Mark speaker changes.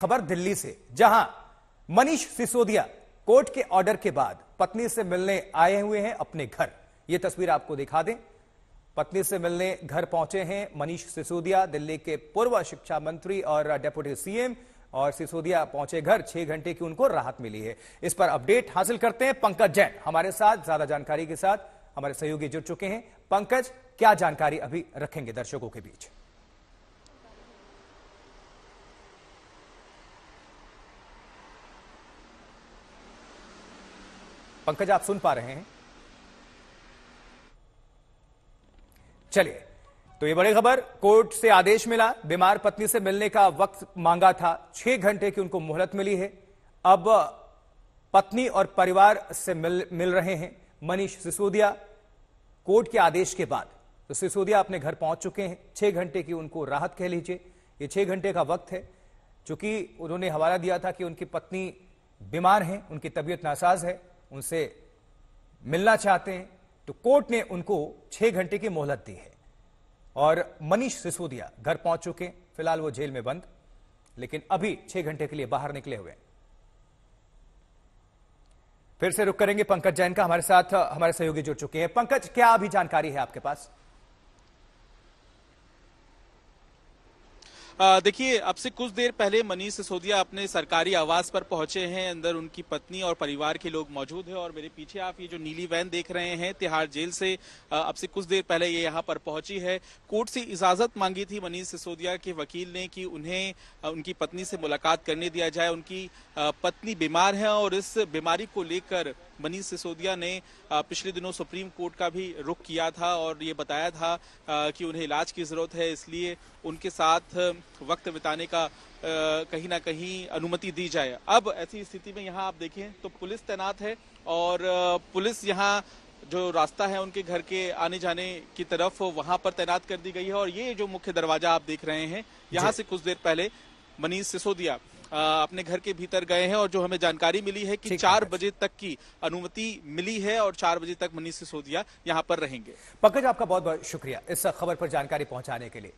Speaker 1: खबर दिल्ली से, जहाँ मनीष सिसोदिया कोर्ट के ऑर्डर के बाद पत्नी से मिलने आए हुए हैं अपने घर। यह तस्वीर आपको दिखा दें। पत्नी से मिलने घर पहुँचे हैं मनीष सिसोदिया, दिल्ली के पूर्व शिक्षा मंत्री और डेप्यूटी सीएम, और सिसोदिया पहुँचे घर, छह घंटे की उनको राहत मिली है। इस पर अपडेट हासिल करते हैं पंकज जैन, हमारे साथ, ज़्यादा जानकारी के साथ हमारे सहयोगी जुड़ चुके हैं। पंकज, क्या जानकारी अभी रखेंगे दर्शकों के बीच? पंकज, आप सुन पा रहे हैं। चलिए तो ये बड़ी खबर, कोर्ट से आदेश मिला, बीमार पत्नी से मिलने का वक्त मांगा था, छह घंटे की उनको मोहलत मिली है। अब पत्नी और परिवार से मिल मिल रहे हैं, मनीष सिसोदिया। कोर्ट के आदेश के बाद तो सिसोदिया अपने घर पहुँच चुके हैं, छह घंटे की उनको राहत कह लीजिए। ये छह घंटे का वक्त है, चूँकि उन्होंने हवाला दिया था कि उनकी पत्नी बीमार हैं, उनकी तबीयत नासाज है उनसे मिलना चाहते हैं तो कोर्ट ने उनको छह घंटे की मोहलत दी है। और मनीष सिसोदिया घर पहुँच चुके फ़िलहाल वो जेल में बंद, लेकिन अभी छह घंटे के लिए बाहर निकले हुए फिर से रुक करेंगे पंकज जैन का, हमारे साथ, हमारे सहयोगी जुड़ चुके हैं। पंकज, क्या अभी जानकारी है आपके पास?
Speaker 2: देखिए, अब से कुछ देर पहले मनीष सिसोदिया अपने सरकारी आवास पर पहुँचे हैं। अंदर उनकी पत्नी और परिवार के लोग मौजूद हैं और मेरे पीछे आप ये जो नीली वैन देख रहे हैं, तिहाड़ जेल से अब से कुछ देर पहले ये यहाँ पर पहुँची है। कोर्ट से इजाज़त मांगी थी मनीष सिसोदिया के वकील ने कि उन्हें उनकी पत्नी से मुलाकात करने दिया जाए। उनकी पत्नी बीमार है और इस बीमारी को लेकर मनीष सिसोदिया ने पिछले दिनों सुप्रीम कोर्ट का भी रुख किया था और ये बताया था कि उन्हें इलाज की ज़रूरत है इसलिए उनके साथ वक्त बिताने का कहीं ना कहीं अनुमति दी जाए। अब ऐसी स्थिति में यहाँ आप देखें तो पुलिस तैनात है और पुलिस यहाँ जो रास्ता है उनके घर के आने जाने की तरफ़ वहाँ पर तैनात कर दी गई है और ये जो मुख्य दरवाज़ा आप देख रहे हैं यहाँ से कुछ देर पहले मनीष सिसोदिया अपने घर के भीतर गए हैं और जो हमें जानकारी मिली है कि चार बजे तक की अनुमति मिली है और चार बजे तक मनीष सिसोदिया यहाँ पर रहेंगे।
Speaker 1: पंकज आपका बहुत बहुत शुक्रिया इस खबर पर जानकारी पहुँचाने के लिए।